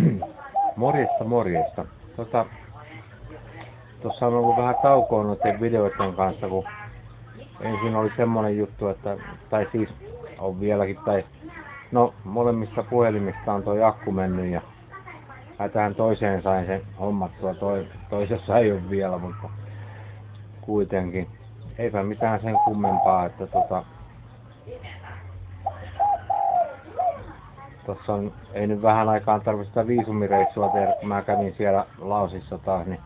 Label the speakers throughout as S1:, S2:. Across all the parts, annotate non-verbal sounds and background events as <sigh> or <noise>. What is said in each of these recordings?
S1: <clears throat> morjesta. Tota, tuossa on ollut vähän taukoa noiden videoiden kanssa, kun ensin oli semmonen juttu, että, tai siis on vieläkin, tai no molemmista puhelimista on toi akku mennyt ja tähän toiseen sain sen hommattua, toi, toisessa ei ole vielä, mutta kuitenkin. Eipä mitään sen kummempaa, että tota, Tuossa on, ei nyt vähän aikaan tarvitse sitä viisumireissua tehdä, mä kävin siellä Laosissa taas, niin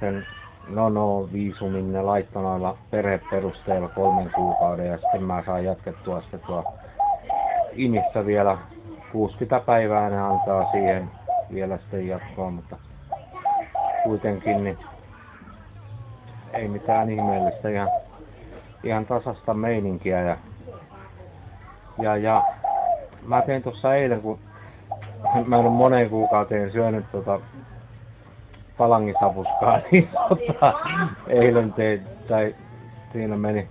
S1: sen no viisumin ne laittoi noilla perheperusteilla kolmen kuukauden ja sitten mä saan jatkettua sitten tuo Inissä vielä 60 päivää ne antaa siihen vielä sitten jatkoa, mutta kuitenkin niin ei mitään ihmeellistä, ihan, ihan tasasta meininkiä ja, ja, ja mä tein tuossa eilen, kun mä en ole moneen kuukauteen syönyt tota palangisapuskaa, <laughs> niin tota, eilen tein, tai siinä meni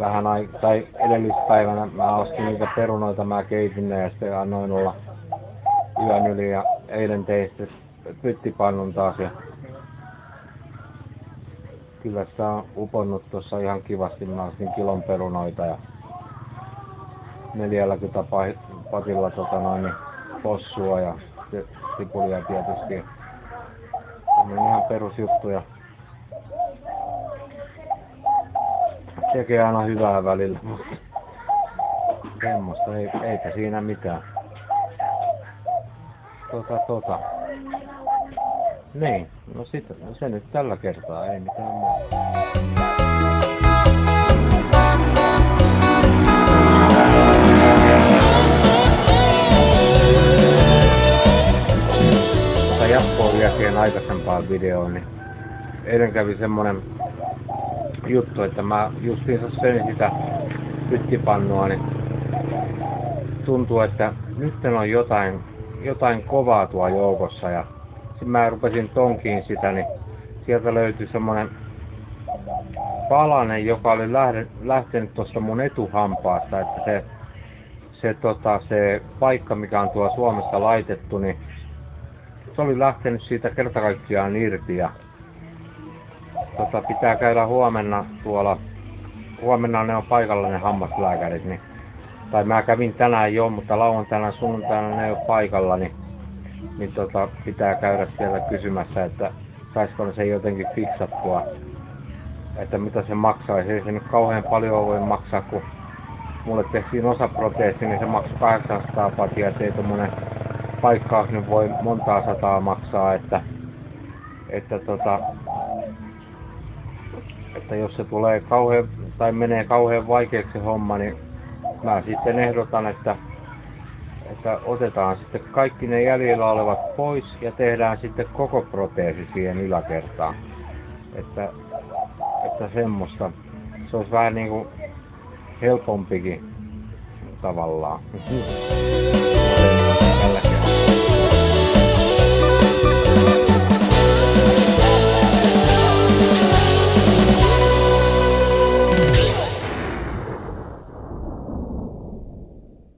S1: vähän ai- tai edellispäivänä mä ostin niitä perunoita, mä keitin ne ja sitten annoin olla yön yli ja eilen tein sitten pyttipannun taas ja kyllä sitä on uponnut tuossa ihan kivasti. Mä ostin kilon perunoita ja 40 patilla tota noin, niin possua ja sipulia tietysti. On ihan perusjuttuja. Tekee aina hyvää välillä. Semmoista, ei, eikä siinä mitään. Tota, tota. Niin, no sit, no se nyt tällä kertaa, ei mitään muuta. Vielä siihen aikaisempaan videoon, niin eilen kävi semmonen juttu, että mä justiinsa söin sitä pyttipannua, niin tuntuu, että nyt on jotain, jotain kovaa tuo joukossa. Ja sitten mä rupesin tonkiin sitä, niin sieltä löytyi semmonen palanen, joka oli lähtenyt tuosta mun etuhampaasta, että se, se, tota, se paikka, mikä on tuo Suomessa laitettu, niin se oli lähtenyt siitä kerta kaikkiaan irti ja tota, pitää käydä huomenna tuolla, huomenna ne on paikalla ne hammaslääkärit, niin, tai mä kävin tänään jo, mutta lauantaina sunnuntaina ne ei ole paikalla, niin, niin tota, pitää käydä siellä kysymässä, että saisiko se jotenkin fiksattua, että mitä se maksaa. Ei se nyt kauhean paljon voi maksaa, kun mulle tehtiin osaproteesi, niin se maksoi 800 patia, ettei tommonen paikkaus nyt voi montaa sataa maksaa, että, että, tota, että jos se tulee kauhean, tai menee kauhean vaikeaksi homma, niin mä sitten ehdotan, että, että otetaan sitten kaikki ne jäljellä olevat pois ja tehdään sitten koko proteesi siihen yläkertaan. Että, että semmoista. Se olisi vähän niin kuin helpompikin tavallaan.